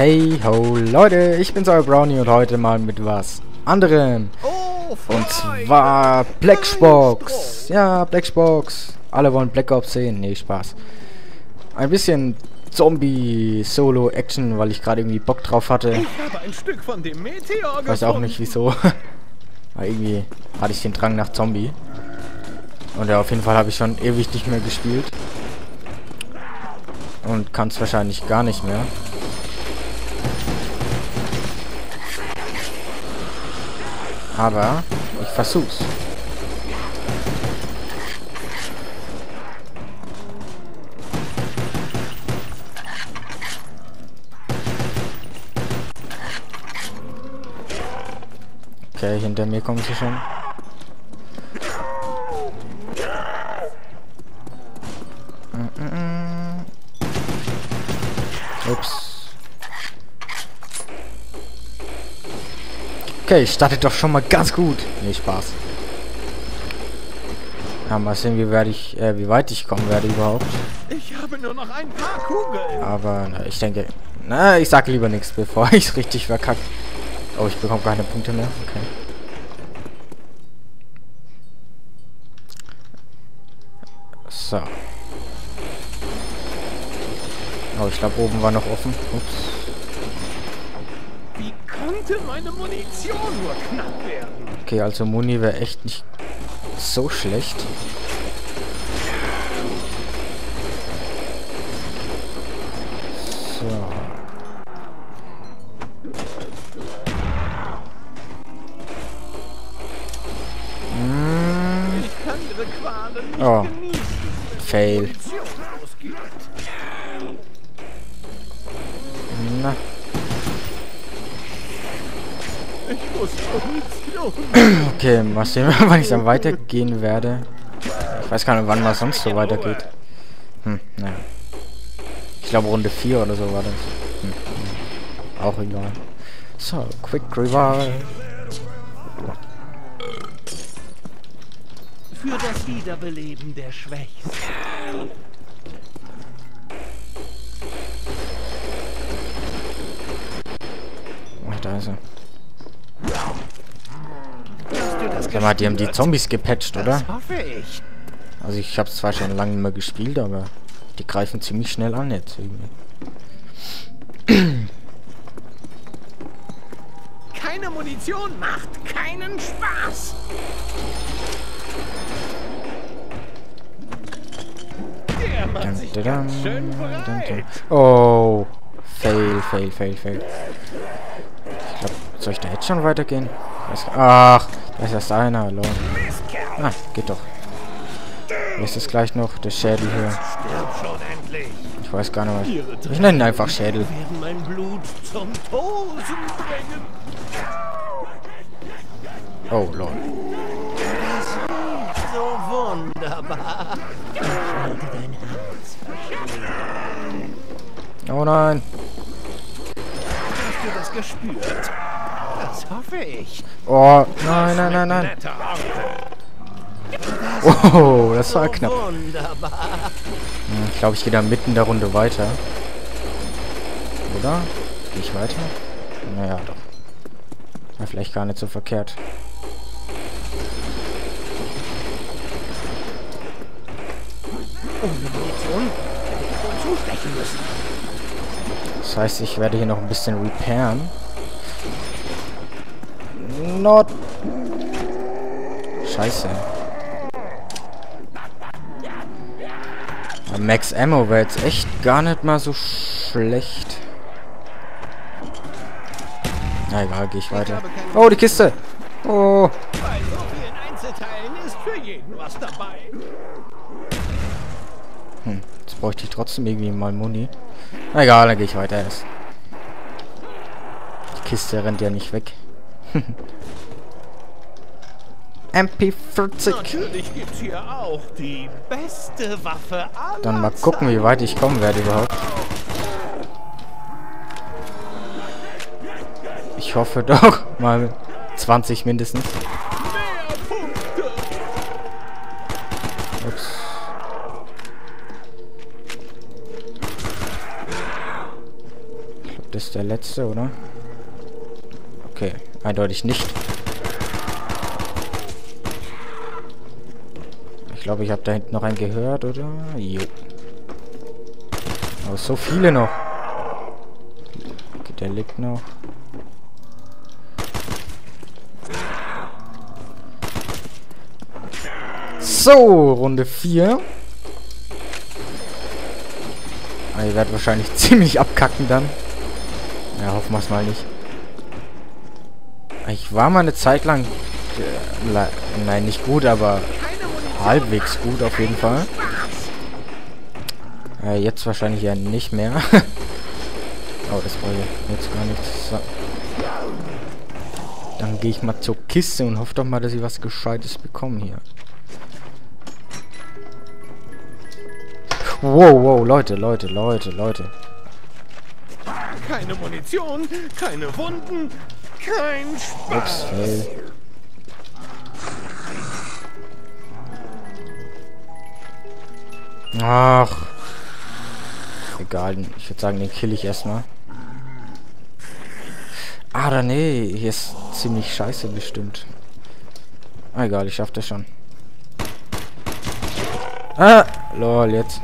Hey ho Leute, ich bin's euer Brownie und heute mal mit was anderem. Und zwar Blackbox. Ja, Blackbox. Alle wollen Black Ops sehen. Nee, Spaß. Ein bisschen Zombie-Solo-Action, weil ich gerade irgendwie Bock drauf hatte. Ich Weiß auch nicht wieso. Aber irgendwie hatte ich den Drang nach Zombie. Und ja, auf jeden Fall habe ich schon ewig nicht mehr gespielt. Und kann es wahrscheinlich gar nicht mehr. Aber ich versuch's. Okay, hinter mir kommen sie schon. Ups. Okay, ich starte doch schon mal ganz gut. Nee, Spaß. Ja, mal sehen, wie, werde ich, äh, wie weit ich kommen werde überhaupt. Ich habe nur noch ein paar Kugeln. Aber na, ich denke... Na, ich sage lieber nichts, bevor ich es richtig verkacke. Oh, ich bekomme keine Punkte mehr. Okay. So. Oh, ich glaube, oben war noch offen. Ups. Wie konnte meine Munition nur knapp werden? Okay, also Muni wäre echt nicht so schlecht. So. Nicht Oh. fail. Na. Ich muss Munition. Okay, mal sehen, wann ich dann weitergehen werde. Ich weiß gar nicht, wann man sonst so weitergeht. Hm, naja. Ich glaube Runde 4 oder so war das. Hm, hm. Auch egal. So, Quick Revive. Für das Wiederbeleben der Schwächsten. Ach, da ist er. Hast du das Sag mal, die haben die? Zombies gepatcht, oder? Das hoffe ich. Also ich habe zwar schon lange nicht mehr gespielt, aber die greifen ziemlich schnell an jetzt irgendwie. Keine Munition macht keinen Spaß. Der macht sich ganz schön bereit. Oh, fail, fail, fail, fail. Ich glaube, soll ich da jetzt schon weitergehen? Ach, da ist einer. Mistkerl, Ah, geht doch. Hier ist gleich noch, der Schädel hier. Ich weiß gar nicht was. Ich nenne ihn einfach Schädel. Oh, lol. So wunderbar. Oh nein. Hast du das gespürt? Das hoffe ich. Oh, nein, nein, nein, nein. Oh, das war knapp. Ich glaube, ich gehe da mitten der Runde weiter. Oder? Gehe ich weiter? Naja, doch. War vielleicht gar nicht so verkehrt. Das heißt, ich werde hier noch ein bisschen repairen. Not. Scheiße. Max Ammo wäre jetzt echt gar nicht mal so schlecht. Na egal, gehe ich weiter. Oh, die Kiste! Oh! Hm, jetzt bräuchte ich trotzdem irgendwie mal Muni. Na egal, dann gehe ich weiter erst. Die Kiste rennt ja nicht weg. MP40. Natürlich gibt's hier auch die beste Waffe aller Dann mal gucken, wie weit ich kommen werde überhaupt. Ich hoffe doch mal 20 mindestens. Mehr Punkte. Ups. Das ist der letzte, oder? Okay, eindeutig nicht. Glaube, ich habe da hinten noch einen gehört, oder? Jo. Aber so viele noch. Okay, der liegt noch. So, Runde 4. Ah, ihr werdet wahrscheinlich ziemlich abkacken dann. Ja, hoffen wir es mal nicht. Ich war mal eine Zeit lang... Äh, nein, nicht gut, aber halbwegs gut auf jeden Fall. Äh, jetzt wahrscheinlich ja nicht mehr. oh, das war jetzt gar nichts. So. Dann gehe ich mal zur Kiste und hoffe doch mal, dass ich was Gescheites bekomme hier. Wow, wow, Leute, Leute, Leute, Leute. Keine Munition, keine Wunden, kein Spaß. Ups, fail. Ach. Egal, ich würde sagen, den kill ich erstmal. Ah, da nee, hier ist ziemlich scheiße bestimmt. Ah, egal, ich schaff das schon. Ah, lol, jetzt.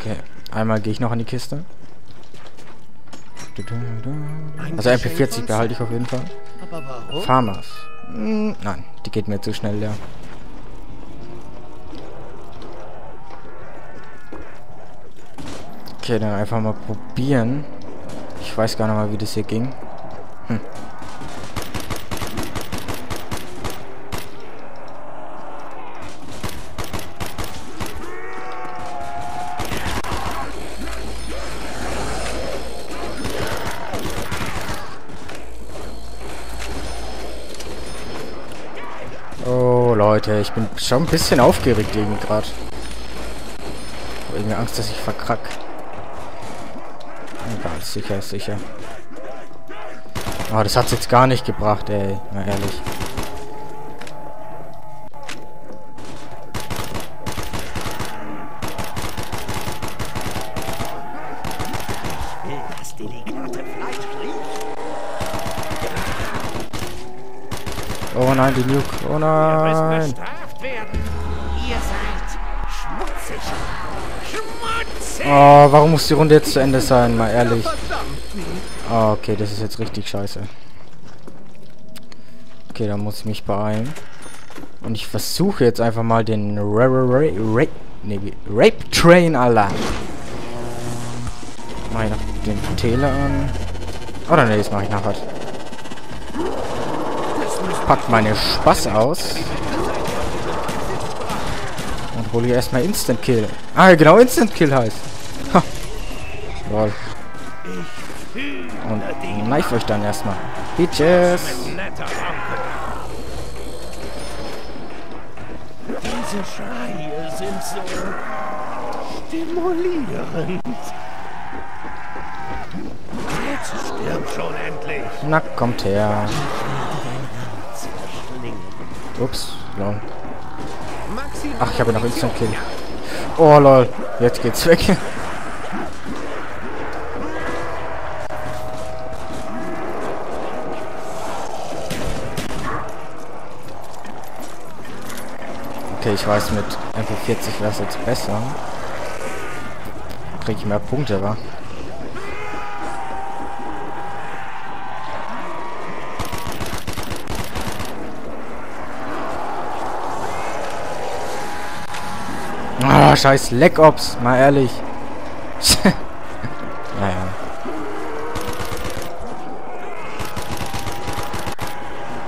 Okay, einmal gehe ich noch an die Kiste. Also MP40 behalte ich auf jeden Fall. Farmers. Hm, nein, die geht mir zu schnell leer. Okay, dann einfach mal probieren. Ich weiß gar nicht mal, wie das hier ging. Hm. Oh, Leute, ich bin schon ein bisschen aufgeregt irgendwie gerade. Irgendwie Angst, dass ich verkrack. Egal, sicher ist sicher. Oh, das hat's jetzt gar nicht gebracht, ey. Mal ehrlich. Oh nein, die Nuke. Oh nein. Ihr seid schmutzig. Oh, warum muss die Runde jetzt zu Ende sein? Mal ehrlich. Ah, okay, das ist jetzt richtig scheiße. Okay, da muss ich mich beeilen. Und ich versuche jetzt einfach mal den Ra Ra nee, Rape Train Alarm. Mach ich noch den Tele an. Oder nee, das mache ich nachher. Pack meine Spaß aus. Hole hier erstmal Instant Kill. Ah, genau, Instant Kill heißt. Ha. Lol. Und knife euch dann erstmal. Bitches. Diese Schreie sind so stimulierend. Jetzt stirb schon endlich. Na, kommt her. Ups, lol. Ach, ich habe noch Instant Kill. Oh, lol. Jetzt geht's weg. Okay, ich weiß, mit MP40 wäre es jetzt besser. Kriege ich mehr Punkte, wa? Ah, scheiß Leg Ops, mal ehrlich. naja.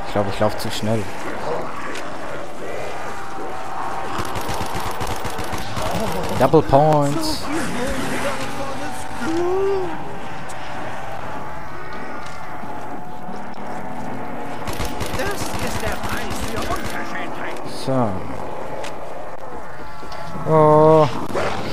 Ich glaube, ich laufe zu schnell. Double Points. Das ist der Preis für Unverschämtheit. So. Oh.